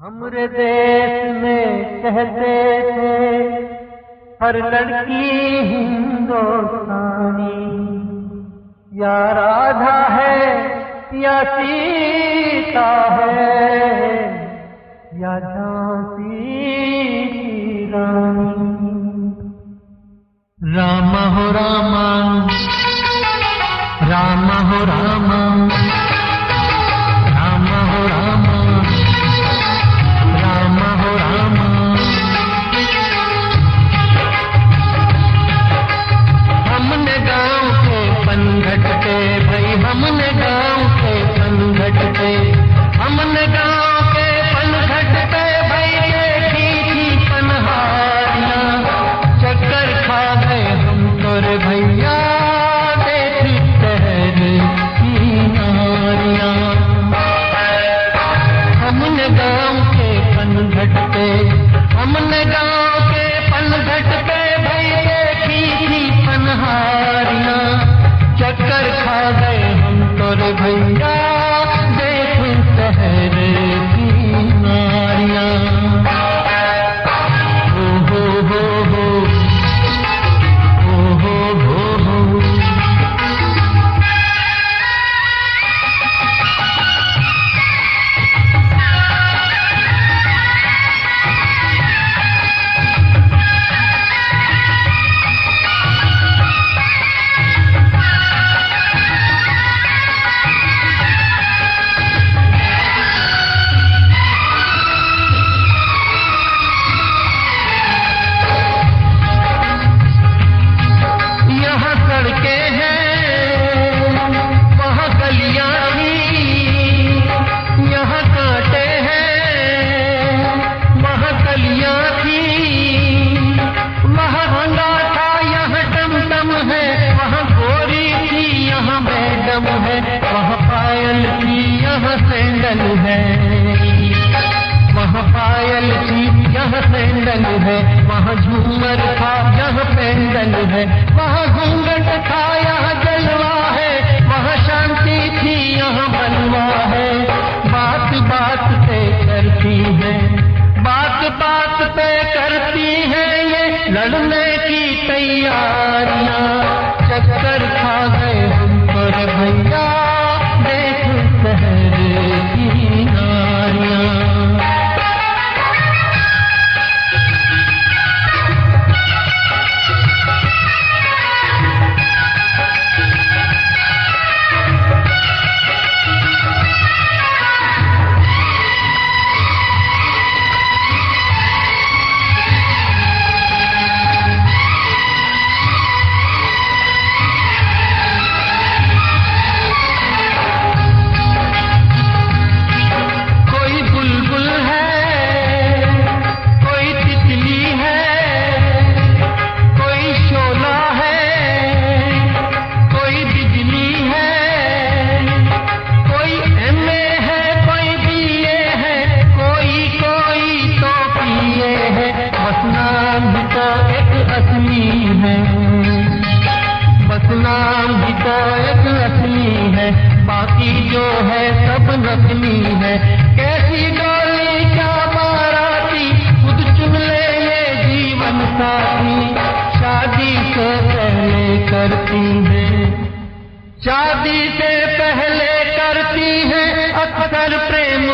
हमरे देश में कहते थे, हर लड़की हिंदुस्तानी। या राधा है, या सीता है, या झांसी रानी। राम हो रामा, राम हो राम। सैंडल है। वहाँ पायल थी यहाँ सैंडल है। वहाँ झूमर था यहाँ पेंडल है। वहाँ घूंघट था यहाँ जलवा है। वहाँ शांति थी यहाँ बलवा है। बात बात पे करती है। बात बात पे करती है ये लड़ने की तैयारियाँ नाम भी तो एक है, बाकी जो है सब नकली है। कैसी डोली क्या बाराती, खुद चुन ले ये जीवन साथी। शादी से पहले करती है। शादी से पहले करती है, अक्सर प्रेम